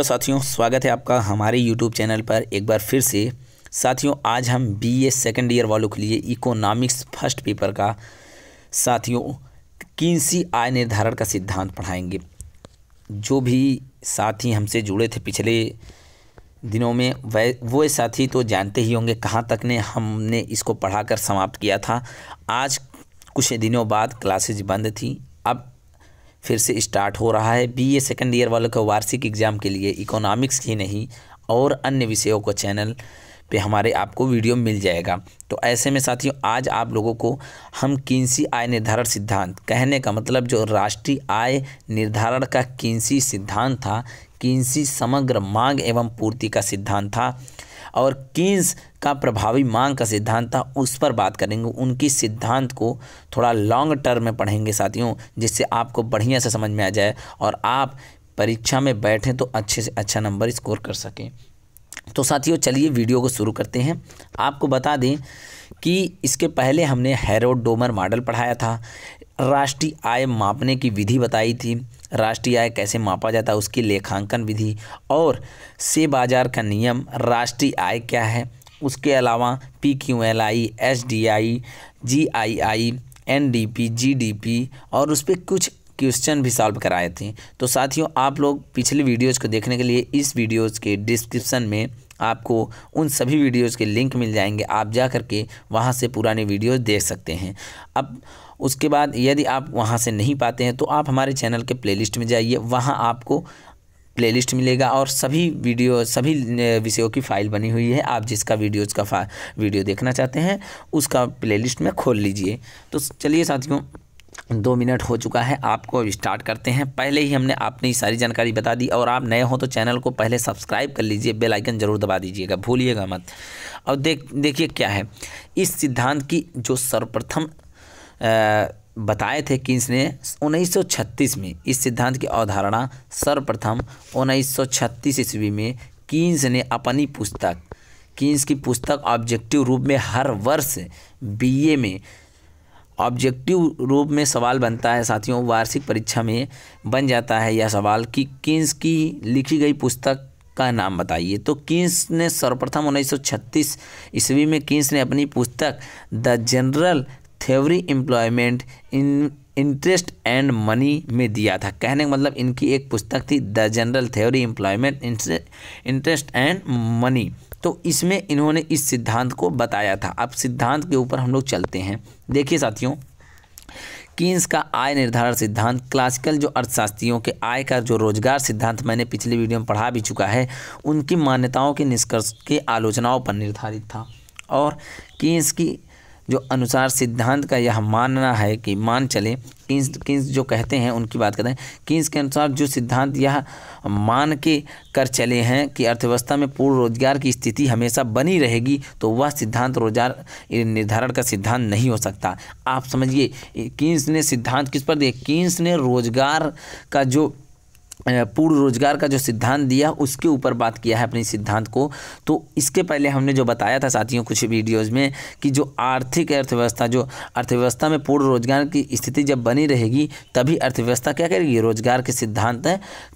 तो साथियों, स्वागत है आपका हमारे यूट्यूब चैनल पर एक बार फिर से। साथियों, आज हम बी ए सेकेंड ईयर वालों के लिए इकोनॉमिक्स फ़र्स्ट पेपर का साथियों किनसी आय निर्धारण का सिद्धांत पढ़ाएँगे। जो भी साथी हमसे जुड़े थे पिछले दिनों में वह वो साथी तो जानते ही होंगे कहाँ तक ने हमने इसको पढ़ाकर समाप्त किया था। आज कुछ दिनों बाद क्लासेज बंद थी। अब फिर से स्टार्ट हो रहा है। बीए सेकंड ईयर वालों के वार्षिक एग्ज़ाम के लिए इकोनॉमिक्स ही नहीं, और अन्य विषयों को चैनल पे हमारे आपको वीडियो मिल जाएगा। तो ऐसे में साथियों, आज आप लोगों को हम किन्सी आय निर्धारण सिद्धांत, कहने का मतलब जो राष्ट्रीय आय निर्धारण का किन्सी सिद्धांत था किन्सी समग्र मांग एवं पूर्ति का सिद्धांत था, और किन्स का प्रभावी मांग का सिद्धांत था, उस पर बात करेंगे। उनकी सिद्धांत को थोड़ा लॉन्ग टर्म में पढ़ेंगे साथियों, जिससे आपको बढ़िया से समझ में आ जाए और आप परीक्षा में बैठें तो अच्छे से अच्छा नंबर स्कोर कर सकें। तो साथियों, चलिए वीडियो को शुरू करते हैं। आपको बता दें कि इसके पहले हमने हैरोड डोमर मॉडल पढ़ाया था। राष्ट्रीय आय मापने की विधि बताई थी। राष्ट्रीय आय कैसे मापा जाता है, उसकी लेखांकन विधि और से बाज़ार का नियम, राष्ट्रीय आय क्या है उसके अलावा P Q L I S D I G I I N D P G D P और उस पर कुछ क्वेश्चन भी सॉल्व कराए थे। तो साथियों, आप लोग पिछले वीडियोज़ को देखने के लिए इस वीडियोज़ के डिस्क्रिप्सन में आपको उन सभी वीडियोज़ के लिंक मिल जाएँगे। आप जा कर के वहाँ से पुराने वीडियोज़ देख सकते हैं। अब उसके बाद यदि आप वहाँ से नहीं पाते हैं तो आप हमारे चैनल के प्लेलिस्ट में जाइए। वहाँ आपको प्लेलिस्ट मिलेगा और सभी वीडियो, सभी विषयों की फ़ाइल बनी हुई है। आप जिसका वीडियोज़ का वीडियो देखना चाहते हैं, उसका प्लेलिस्ट में खोल लीजिए। तो चलिए साथियों, दो मिनट हो चुका है, आपको स्टार्ट करते हैं। पहले ही हमने आपने सारी जानकारी बता दी, और आप नए हो तो चैनल को पहले सब्सक्राइब कर लीजिए, बेल आइकन ज़रूर दबा दीजिएगा, भूलिएगा मत। और देख, देखिए क्या है, इस सिद्धांत की जो सर्वप्रथम बताए थे कि इसने 1936 में इस सिद्धांत की अवधारणा सर्वप्रथम 1936 ईस्वी में किन्स ने अपनी पुस्तक, किन्स की पुस्तक ऑब्जेक्टिव रूप में हर वर्ष बीए में ऑब्जेक्टिव रूप में सवाल बनता है। साथियों, वार्षिक परीक्षा में बन जाता है यह सवाल कि किन्स की लिखी गई पुस्तक का नाम बताइए। तो किन्स ने सर्वप्रथम 1936 ईस्वी में किन्स ने अपनी पुस्तक the general theory employment in, interest and money में दिया था। कहने का मतलब इनकी एक पुस्तक थी, the general theory employment interest and money. तो इसमें इन्होंने इस सिद्धांत को बताया था। अब सिद्धांत के ऊपर हम लोग चलते हैं। देखिए साथियों, कीन्स का आय निर्धारण सिद्धांत, क्लासिकल जो अर्थशास्त्रियों के आय का जो रोज़गार सिद्धांत मैंने पिछले वीडियो में पढ़ा भी चुका है, उनकी मान्यताओं के निष्कर्ष के आलोचनाओं पर निर्धारित था। और कीन्स की जो अनुसार सिद्धांत का यह मानना है कि मान चले, किन्स किन्स जो कहते हैं, उनकी बात करते हैं, किन्स के अनुसार जो सिद्धांत यह मान के कर चले हैं कि अर्थव्यवस्था में पूर्ण रोज़गार की स्थिति हमेशा बनी रहेगी तो वह सिद्धांत रोज़गार निर्धारण का सिद्धांत नहीं हो सकता। आप समझिए, किन्स ने सिद्धांत किस पर दिए? किन्स ने रोज़गार का जो पूर्ण रोज़गार का जो सिद्धांत दिया, उसके ऊपर बात किया है अपने सिद्धांत को। तो इसके पहले हमने जो बताया था साथियों कुछ वीडियोज़ में कि जो आर्थिक अर्थव्यवस्था, जो अर्थव्यवस्था में पूर्ण रोज़गार की स्थिति जब बनी रहेगी, तभी अर्थव्यवस्था क्या करेगी? रोज़गार के सिद्धांत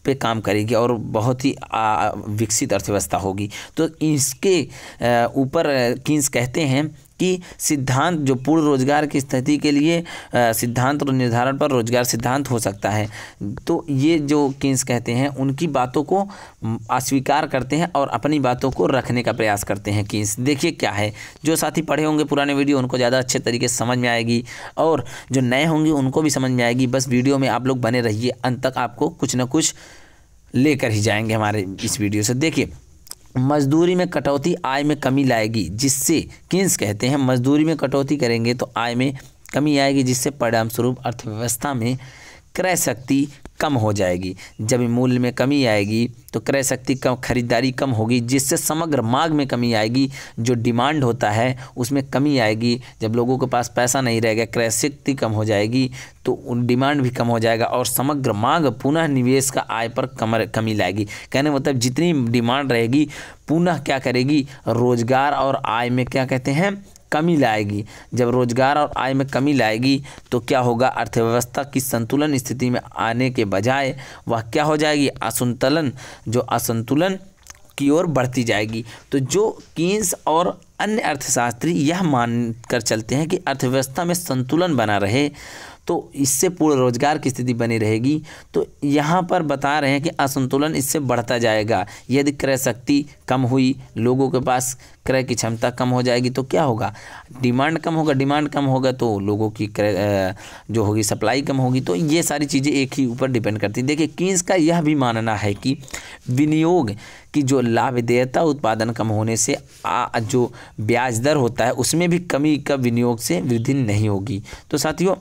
पे काम करेगी और बहुत ही विकसित अर्थव्यवस्था होगी। तो इसके ऊपर किन्स कहते हैं कि सिद्धांत, जो पूर्ण रोज़गार की स्थिति के लिए सिद्धांत और निर्धारण पर रोज़गार सिद्धांत हो सकता है। तो ये जो किन्स कहते हैं, उनकी बातों को अस्वीकार करते हैं और अपनी बातों को रखने का प्रयास करते हैं किन्स। देखिए क्या है, जो साथी पढ़े होंगे पुराने वीडियो, उनको ज़्यादा अच्छे तरीके से समझ में आएगी और जो नए होंगे, उनको भी समझ में आएगी। बस वीडियो में आप लोग बने रहिए, अंत तक आपको कुछ ना कुछ लेकर ही जाएँगे हमारे इस वीडियो से। देखिए मजदूरी में कटौती आय में कमी लाएगी, जिससे, किन्स कहते हैं, मजदूरी में कटौती करेंगे तो आय में कमी आएगी, जिससे परिणामस्वरूप अर्थव्यवस्था में क्रय शक्ति कम हो जाएगी। जब मूल्य में कमी आएगी तो क्रय शक्ति कम खरीदारी कम होगी, जिससे समग्र मांग में कमी आएगी। जो डिमांड होता है, उसमें कमी आएगी। जब लोगों के पास पैसा नहीं रहेगा क्रय शक्ति कम हो जाएगी तो डिमांड भी कम हो जाएगा और समग्र मांग पुनः निवेश का आय पर कमर, कमी लाएगी। कहने मतलब जितनी डिमांड रहेगी, पुनः क्या करेगी? रोज़गार और आय में क्या कहते हैं? कमी लाएगी। जब रोज़गार और आय में कमी लाएगी तो क्या होगा? अर्थव्यवस्था की संतुलन स्थिति में आने के बजाय वह क्या हो जाएगी? असंतुलन। जो असंतुलन की ओर बढ़ती जाएगी। तो जो कीन्स और अन्य अर्थशास्त्री यह मान कर चलते हैं कि अर्थव्यवस्था में संतुलन बना रहे तो इससे पूर्ण रोज़गार की स्थिति बनी रहेगी। तो यहाँ पर बता रहे हैं कि असंतुलन इससे बढ़ता जाएगा। यदि क्रय शक्ति कम हुई लोगों के पास क्रय की क्षमता कम हो जाएगी तो क्या होगा? डिमांड कम होगा डिमांड कम होगा तो लोगों की क्रय जो होगी सप्लाई कम होगी। तो ये सारी चीज़ें एक ही ऊपर डिपेंड करती देखिए कीन्स का यह भी मानना है कि विनियोग की जो लाभदेयता उत्पादन कम होने से आ, जो ब्याज दर होता है उसमें भी कमी का विनियोग से वृद्धि नहीं होगी। तो साथियों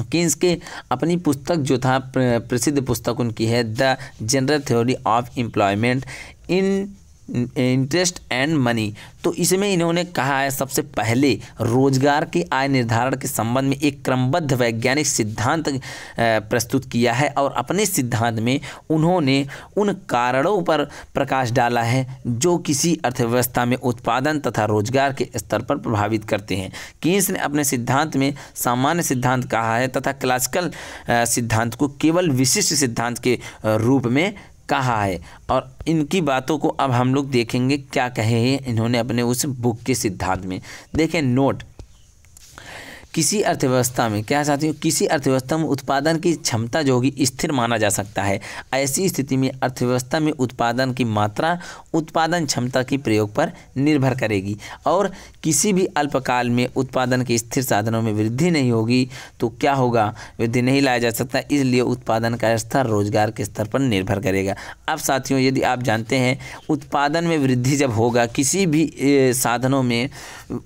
किन्स के अपनी पुस्तक जो था प्रसिद्ध पुस्तक उनकी है, the general theory of employment in interest and money तो इसमें इन्होंने कहा है, सबसे पहले रोज़गार के आय निर्धारण के संबंध में एक क्रमबद्ध वैज्ञानिक सिद्धांत प्रस्तुत किया है और अपने सिद्धांत में उन्होंने उन कारणों पर प्रकाश डाला है जो किसी अर्थव्यवस्था में उत्पादन तथा रोज़गार के स्तर पर प्रभावित करते हैं। कीन्स ने अपने सिद्धांत में सामान्य सिद्धांत कहा है तथा क्लासिकल सिद्धांत को केवल विशिष्ट सिद्धांत के रूप में कहा है। और इनकी बातों को अब हम लोग देखेंगे क्या कहे हैं। इन्होंने अपने उस बुक के सिद्धांत में। देखें, नोट। किसी अर्थव्यवस्था में, क्या चाहती हूँ किसी अर्थव्यवस्था में उत्पादन की क्षमता जो होगी, स्थिर माना जा सकता है। ऐसी स्थिति में अर्थव्यवस्था में उत्पादन की मात्रा, उत्पादन क्षमता की प्रयोग पर निर्भर करेगी। और किसी भी अल्पकाल में उत्पादन के स्थिर साधनों में वृद्धि नहीं होगी तो क्या होगा? वृद्धि नहीं लाया जा सकता, इसलिए उत्पादन का स्तर रोज़गार के स्तर पर निर्भर करेगा। अब साथियों, यदि आप जानते हैं, उत्पादन में वृद्धि जब होगा, किसी भी साधनों में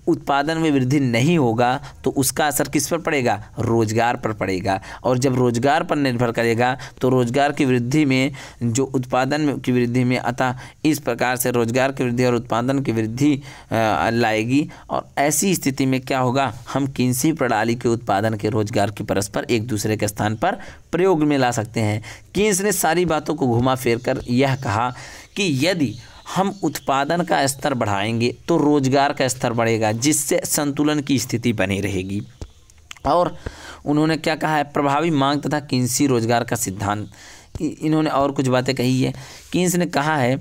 उत्पादन में वृद्धि नहीं होगा तो उसका उसका असर किस पर पड़ेगा? रोज़गार पर पड़ेगा। और जब रोज़गार पर निर्भर करेगा तो रोज़गार की वृद्धि में जो उत्पादन की वृद्धि में, अतः इस प्रकार से रोज़गार की वृद्धि और उत्पादन की वृद्धि लाएगी। और ऐसी स्थिति में क्या होगा? हम किसी प्रणाली के उत्पादन के रोज़गार के परस्पर एक दूसरे के स्थान पर प्रयोग में ला सकते हैं। किन्स ने सारी बातों को घुमा फेर कर यह कहा कि यदि हम उत्पादन का स्तर बढ़ाएँगे तो रोज़गार का स्तर बढ़ेगा, जिससे संतुलन की स्थिति बनी रहेगी। और उन्होंने क्या कहा है? प्रभावी मांग तथा किन्सी रोज़गार का सिद्धांत। इन्होंने और कुछ बातें कही है। किन्स ने कहा है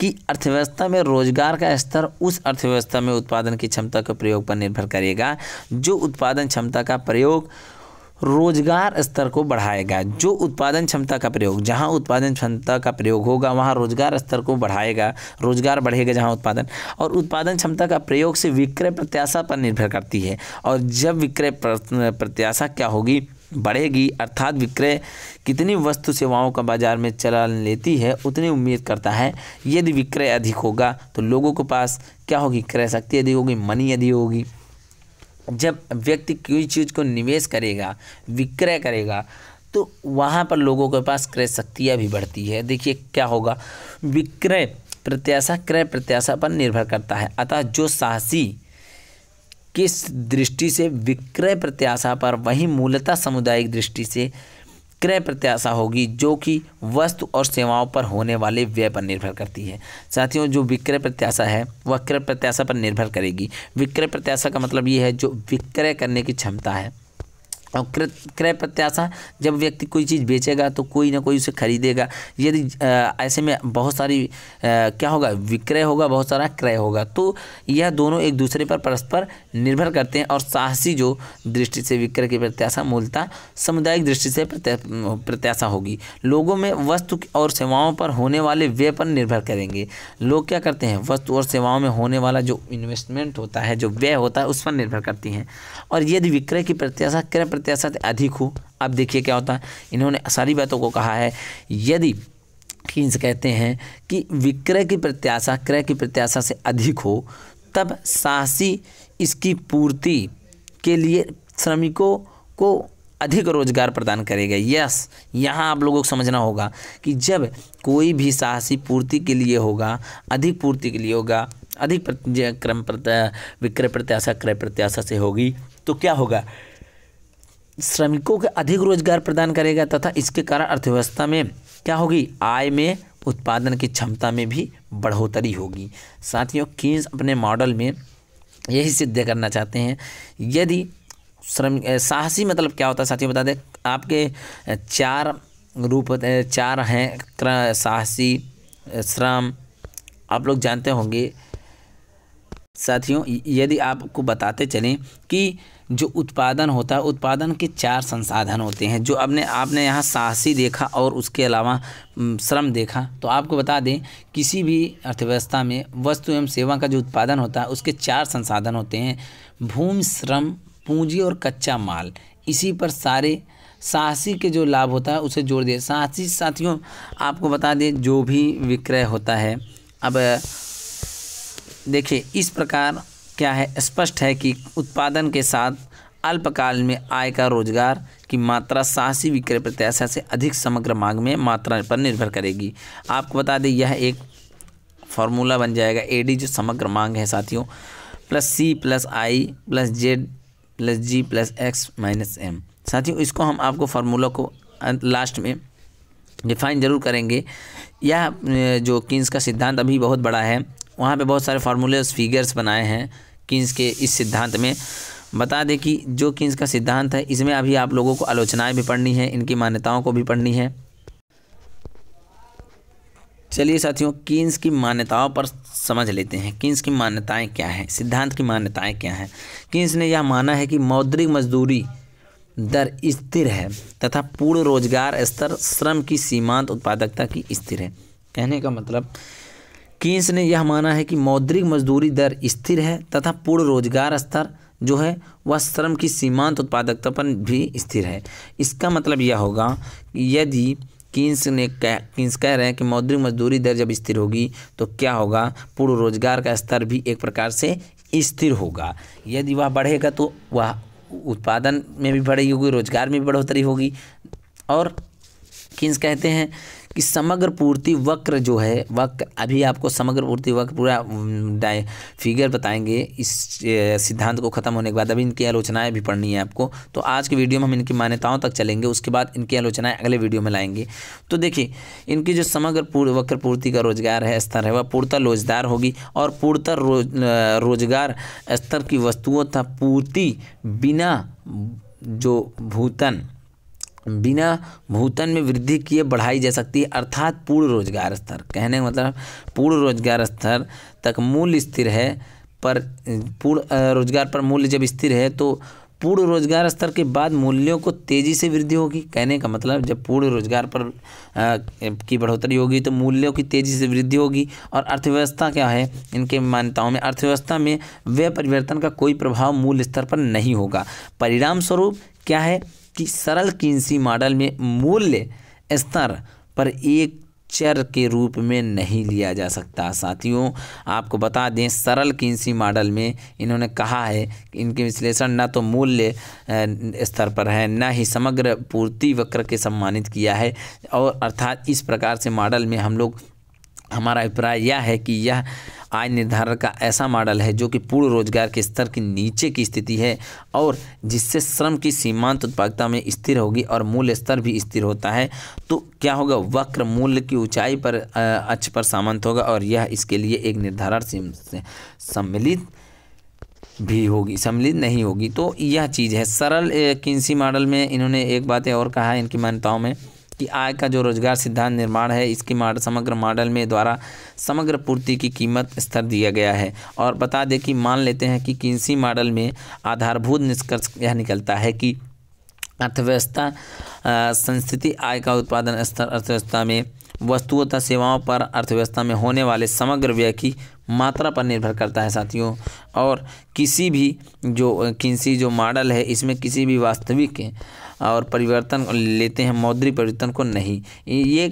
कि अर्थव्यवस्था में रोज़गार का स्तर उस अर्थव्यवस्था में उत्पादन की क्षमता के प्रयोग पर निर्भर करेगा, जो उत्पादन क्षमता का प्रयोग रोज़गार स्तर को बढ़ाएगा, जो उत्पादन क्षमता का प्रयोग, जहाँ उत्पादन क्षमता का प्रयोग होगा, वहाँ रोज़गार स्तर को बढ़ाएगा, रोज़गार बढ़ेगा जहाँ उत्पादन। और उत्पादन क्षमता का प्रयोग से विक्रय प्रत्याशा पर निर्भर करती है। और जब विक्रय प्रत्याशा क्या होगी? बढ़ेगी, अर्थात विक्रय कितनी वस्तु सेवाओं का बाज़ार में चला लेती है, उतनी उम्मीद करता है। यदि विक्रय अधिक होगा तो लोगों के पास क्या होगी? क्रय शक्ति अधिक होगी, मनी अधिक होगी। जब व्यक्ति कोई चीज़ को निवेश करेगा, विक्रय करेगा तो वहाँ पर लोगों के पास क्रय शक्तियाँ भी बढ़ती है। देखिए क्या होगा? विक्रय प्रत्याशा, क्रय प्रत्याशा पर निर्भर करता है। अतः जो साहसी किस दृष्टि से विक्रय प्रत्याशा पर, वही मूलतः सामुदायिक दृष्टि से क्रय प्रत्याशा होगी, जो कि वस्तु और सेवाओं पर होने वाले व्यय पर निर्भर करती है। साथियों, जो विक्रय प्रत्याशा है, वह क्रय प्रत्याशा पर निर्भर करेगी। विक्रय प्रत्याशा का मतलब ये है, जो विक्रय करने की क्षमता है और क्रय प्रत्याशा जब व्यक्ति कोई चीज़ बेचेगा तो कोई ना कोई उसे खरीदेगा। यदि ऐसे में बहुत सारी क्या होगा? विक्रय होगा, बहुत सारा क्रय होगा। तो यह दोनों एक दूसरे पर परस्पर निर्भर करते हैं और साहसी जो दृष्टि से विक्रय की प्रत्याशा मूलता सामुदायिक दृष्टि से प्रत्याशा होगी। लोगों में वस्तु और सेवाओं पर होने वाले व्यय पर निर्भर करेंगे। लोग क्या करते हैं? वस्तु और सेवाओं में होने वाला जो इन्वेस्टमेंट होता है, जो व्यय होता है, उस पर निर्भर करती हैं। और यदि विक्रय की प्रत्याशा क्रय प्रत्याशा अधिक हो। अब देखिए क्या होता है। इन्होंने सारी बातों को कहा है। यदि कीन्स कहते हैं कि विक्रय की प्रत्याशा, क्रय की प्रत्याशा से अधिक हो, तब साहसी इसकी पूर्ति के लिए श्रमिकों को अधिक रोज़गार प्रदान करेगा। यस, यहाँ आप लोगों को समझना होगा कि जब कोई भी साहसी पूर्ति के लिए होगा, अधिक पूर्ति के लिए होगा, अधिक क्रम प्रत्या विक्रय प्रत्याशा, क्रय प्रत्याशा से होगी तो क्या होगा? श्रमिकों के अधिक रोज़गार प्रदान करेगा तथा इसके कारण अर्थव्यवस्था में क्या होगी? आय में उत्पादन की क्षमता में भी बढ़ोतरी होगी। साथियों कीन्स अपने मॉडल में यही सिद्ध करना चाहते हैं। यदि श्रम साहसी मतलब क्या होता है? साथियों, बता दें, आपके चार रूप चार हैं साहसी श्रम, आप लोग जानते होंगे। साथियों यदि आपको बताते चलें कि जो उत्पादन होता है, उत्पादन के चार संसाधन होते हैं, जो आपने आपने यहाँ साहसी देखा और उसके अलावा श्रम देखा। तो आपको बता दें, किसी भी अर्थव्यवस्था में वस्तु एवं सेवा का जो उत्पादन होता है, उसके चार संसाधन होते हैं। भूमि, श्रम, पूंजी और कच्चा माल। इसी पर सारे साहसी के जो लाभ होता है, उसे जोड़ दिए साहसी साथियों, आपको बता दें, जो भी विक्रय होता है, अब, देखिए, इस प्रकार क्या है? स्पष्ट है कि उत्पादन के साथ अल्पकाल में आय का रोज़गार की मात्रा साहसी विक्रय प्रत्याशा से अधिक समग्र मांग में मात्रा पर निर्भर करेगी। आपको बता दें, यह एक फार्मूला बन जाएगा एडी जो समग्र मांग है साथियों। Plus C plus I plus Z plus G plus X minus M साथियों, इसको हम आपको फार्मूला को लास्ट में डिफाइन ज़रूर करेंगे। यह जो किन्स का सिद्धांत अभी बहुत बड़ा है वहाँ पे बहुत सारे फार्मूलेस फिगर्स बनाए हैं किन्स के इस सिद्धांत में। बता दें कि जो किन्स का सिद्धांत है, इसमें अभी आप लोगों को आलोचनाएँ भी पढ़नी है, इनकी मान्यताओं को भी पढ़नी है। चलिए साथियों किन्स की मान्यताओं पर समझ लेते हैं। किन्स की मान्यताएँ क्या हैं? सिद्धांत की मान्यताएँ क्या हैं? किन्स ने यह माना है कि मौद्रिक मजदूरी दर स्थिर है तथा पूर्ण रोज़गार स्तर, श्रम की सीमांत उत्पादकता की स्थिर है। कहने का मतलब कीन्स ने यह माना है कि मौद्रिक मजदूरी दर स्थिर है तथा पूर्ण रोज़गार स्तर जो है, वह श्रम की सीमांत उत्पादकता पर भी स्थिर है। इसका मतलब यह होगा कि यदि किन्स ने कह, किन्स कह रहे हैं कि मौद्रिक मजदूरी दर जब स्थिर होगी तो क्या होगा? पूर्ण रोज़गार का स्तर भी एक प्रकार से स्थिर होगा। यदि वह बढ़ेगा तो वह उत्पादन में भी बढ़ेगी होगी रोज़गार में भी बढ़ोतरी होगी। और कीन्स कहते हैं कि समग्र पूर्ति वक्र जो है वक्र अभी आपको समग्र पूर्ति वक्र पूरा डाय फिगर बताएँगे। इस सिद्धांत को ख़त्म होने के बाद अभी इनकी आलोचनाएँ भी पढ़नी है आपको। तो आज के वीडियो में हम इनकी मान्यताओं तक चलेंगे उसके बाद इनकी आलोचनाएँ अगले वीडियो में लाएँगे। तो देखिए इनकी जो समग्र पूर्व वक्र पूर्ति का रोज़गार है स्तर है वह पूर्णतः रोज़गार होगी और पूर्णतः रोज, रोज़गार स्तर की वस्तुओं तथा पूर्ति बिना जो भूतन बिना भूतन में वृद्धि किए बढ़ाई जा सकती है अर्थात पूर्ण रोज़गार स्तर। कहने का मतलब पूर्ण रोज़गार स्तर तक मूल्य स्थिर है पर पूर्ण रोज़गार पर मूल्य जब स्थिर है तो पूर्ण रोज़गार स्तर के बाद मूल्यों को तेज़ी से वृद्धि होगी। कहने का मतलब जब पूर्ण रोज़गार पर आ, की बढ़ोतरी होगी तो मूल्यों की तेज़ी से वृद्धि होगी। और अर्थव्यवस्था क्या है? इनके मान्यताओं में अर्थव्यवस्था में व्यय परिवर्तन का कोई प्रभाव मूल्य स्तर पर नहीं होगा। परिणाम स्वरूप क्या है? कि सरल किन्सी मॉडल में मूल्य स्तर पर एक चर के रूप में नहीं लिया जा सकता। साथियों, आपको बता दें, सरल किन्सी मॉडल में इन्होंने कहा है कि इनके विश्लेषण न तो मूल्य स्तर पर है, न ही समग्र पूर्ति वक्र के सम्मानित किया है और अर्थात इस प्रकार से मॉडल में हम लोग हमारा अभिप्राय यह है कि यह आय निर्धारण का ऐसा मॉडल है जो कि पूर्ण रोज़गार के स्तर के नीचे की स्थिति है और जिससे श्रम की सीमांत उत्पादकता में स्थिर होगी और मूल्य स्तर भी स्थिर होता है। तो क्या होगा? वक्र मूल्य की ऊंचाई पर अक्ष पर सामंत होगा और यह इसके लिए एक निर्धारण सम्मिलित भी होगी, सम्मिलित नहीं होगी। तो यह चीज़ है। सरल किन्सी मॉडल में इन्होंने एक बात और कहा है इनकी मान्यताओं में। कि आय का जो रोज़गार सिद्धांत निर्माण है, इसकी मॉडल समग्र मॉडल में द्वारा समग्र पूर्ति की कीमत स्तर दिया गया है। और बता दें कि मान लेते हैं कि किसी मॉडल में आधारभूत निष्कर्ष यह निकलता है कि अर्थव्यवस्था संस्थिति आय का उत्पादन स्तर, अर्थव्यवस्था में वस्तुओं तथा सेवाओं पर अर्थव्यवस्था में होने वाले समग्र व्यय की मात्रा पर निर्भर करता है साथियों। और किसी भी जो, किसी जो मॉडल है, इसमें किसी भी वास्तविक और परिवर्तन लेते हैं, मौद्रिक परिवर्तन को नहीं। ये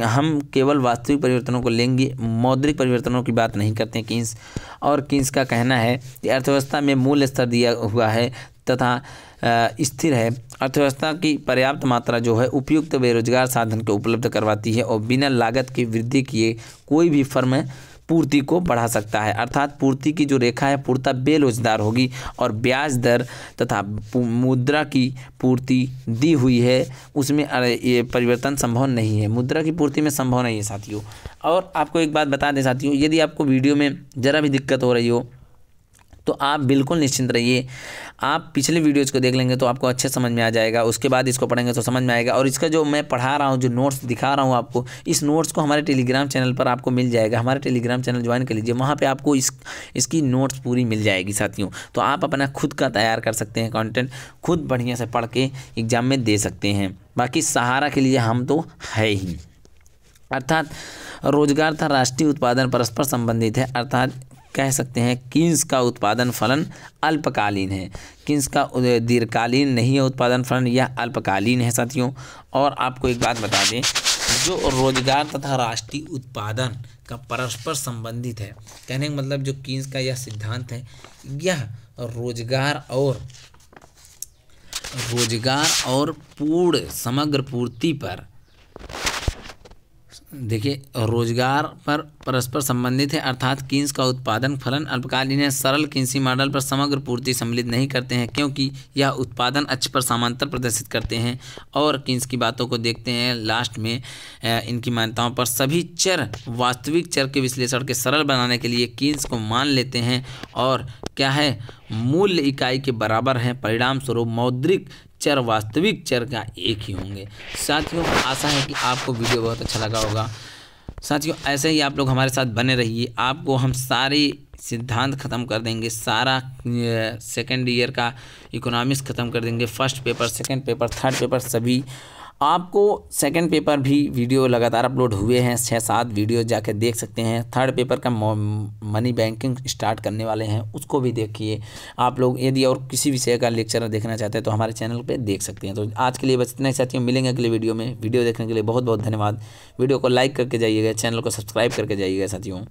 हम केवल वास्तविक परिवर्तनों को लेंगे, मौद्रिक परिवर्तनों की बात नहीं करते हैं। किन्स, और किन्स का कहना है कि अर्थव्यवस्था में मूल स्तर दिया हुआ है तथा स्थिर है। अर्थव्यवस्था की पर्याप्त मात्रा जो है, उपयुक्त बेरोजगार साधन को उपलब्ध करवाती है और बिना लागत की वृद्धि किए कोई भी फर्म पूर्ति को बढ़ा सकता है। अर्थात पूर्ति की जो रेखा है पूर्ता बेरोजगार होगी और ब्याज दर तथा मुद्रा की पूर्ति दी हुई है, उसमें ये परिवर्तन संभव नहीं है। मुद्रा की पूर्ति में संभव नहीं है, साथियों। और आपको एक बात बता दें, साथियों, यदि आपको वीडियो में ज़रा भी दिक्कत हो रही हो तो आप बिल्कुल निश्चिंत रहिए। आप पिछले वीडियोज़ को देख लेंगे तो आपको अच्छे समझ में आ जाएगा। उसके बाद इसको पढ़ेंगे तो समझ में आएगा। और इसका जो मैं पढ़ा रहा हूँ, जो नोट्स दिखा रहा हूँ आपको, इस नोट्स को हमारे टेलीग्राम चैनल पर आपको मिल जाएगा। हमारे टेलीग्राम चैनल ज्वाइन कर लीजिए। वहाँ पर आपको इस, इसकी नोट्स पूरी मिल जाएगी साथियों। तो आप अपना खुद का तैयार कर सकते हैं कॉन्टेंट खुद बढ़िया से पढ़ के एग्ज़ाम में दे सकते हैं। बाकी सहारा के लिए हम तो है ही। अर्थात रोज़गार तथा राष्ट्रीय उत्पादन परस्पर संबंधित है। अर्थात कह सकते हैं, किन्स का उत्पादन फलन अल्पकालीन है। किन्स का दीर्घकालीन नहीं है उत्पादन फलन, यह अल्पकालीन है साथियों। और आपको एक बात बता दें, जो रोज़गार तथा राष्ट्रीय उत्पादन का परस्पर संबंधित है, कहने का मतलब जो किन्स का यह सिद्धांत है, यह रोज़गार और रोज़गार और पूर्ण, समग्र पूर्ति पर देखिए, रोज़गार पर परस्पर संबंधित है, अर्थात किन्स का उत्पादन फलन अल्पकालीन है, सरल किन्सी मॉडल पर समग्र पूर्ति सम्मिलित नहीं करते हैं, क्योंकि यह उत्पादन अक्ष पर समांतर प्रदर्शित करते हैं। और किन्स की बातों को देखते हैं, लास्ट में इनकी मान्यताओं पर सभी चर, वास्तविक चर के विश्लेषण के सरल बनाने के लिए किन्स को मान लेते हैं। और क्या है, मूल्य इकाई के बराबर है परिणाम स्वरूप मौद्रिक चर, वास्तविक चर का एक ही होंगे। साथियों, आशा है कि आपको वीडियो बहुत अच्छा लगा होगा। साथियों, ऐसे ही आप लोग हमारे साथ बने रहिए। आपको हम सारे सिद्धांत ख़त्म कर देंगे। सारा सेकेंड ईयर का इकोनॉमिक्स ख़त्म कर देंगे। First paper second paper third paper सभी आपको सेकंड पेपर भी वीडियो लगातार अपलोड हुए हैं छः सात वीडियो जाकर देख सकते हैं। थर्ड पेपर का मनी बैंकिंग स्टार्ट करने वाले हैं, उसको भी देखिए। आप लोग यदि और किसी विषय का लेक्चर देखना चाहते हैं तो हमारे चैनल पे देख सकते हैं। तो आज के लिए बस इतना ही साथियों, मिलेंगे अगले वीडियो में। वीडियो देखने के लिए बहुत बहुत धन्यवाद। वीडियो को लाइक करके जाइएगा चैनल को सब्सक्राइब करके जाइएगा साथियों।